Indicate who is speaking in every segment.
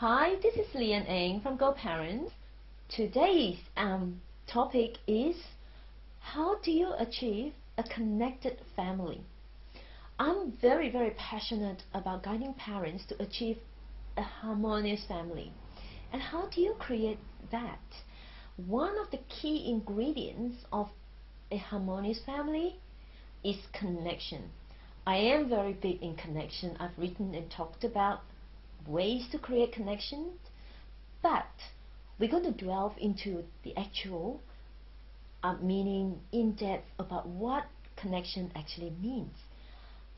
Speaker 1: Hi, this is Lian Eng from Go Parents. Today's um, topic is how do you achieve a connected family? I'm very, very passionate about guiding parents to achieve a harmonious family. And how do you create that? One of the key ingredients of a harmonious family is connection. I am very big in connection. I've written and talked about ways to create connection, but we're going to delve into the actual uh, meaning in depth about what connection actually means.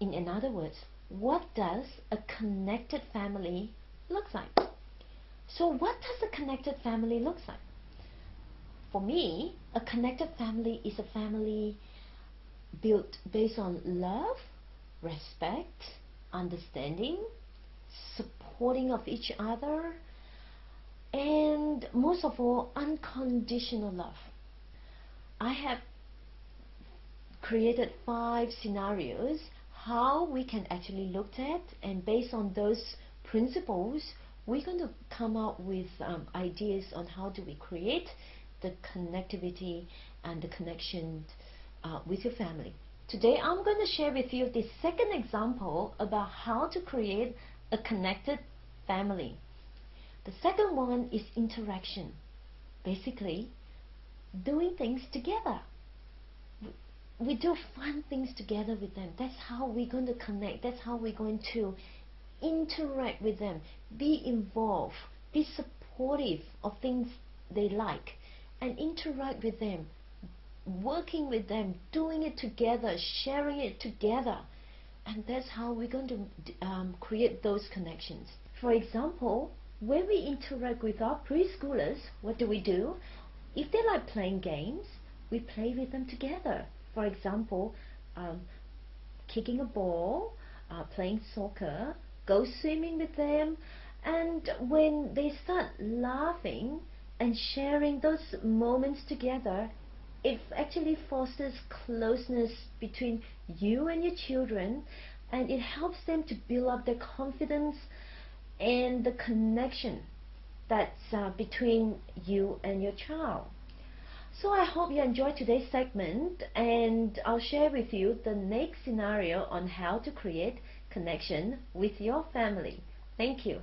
Speaker 1: In other words, what does a connected family look like? So what does a connected family look like? For me, a connected family is a family built based on love, respect, understanding, supporting of each other, and most of all, unconditional love. I have created five scenarios how we can actually look at and based on those principles we're going to come up with um, ideas on how do we create the connectivity and the connection uh, with your family. Today I'm going to share with you the second example about how to create a connected family. The second one is interaction. Basically, doing things together. We do fun things together with them. That's how we're going to connect. That's how we're going to interact with them. Be involved. Be supportive of things they like. And interact with them. Working with them. Doing it together. Sharing it together. And that's how we're going to um, create those connections. For example, when we interact with our preschoolers, what do we do? If they like playing games, we play with them together. For example, um, kicking a ball, uh, playing soccer, go swimming with them, and when they start laughing and sharing those moments together, it actually fosters closeness between you and your children and it helps them to build up their confidence and the connection that's uh, between you and your child. So I hope you enjoyed today's segment and I'll share with you the next scenario on how to create connection with your family. Thank you.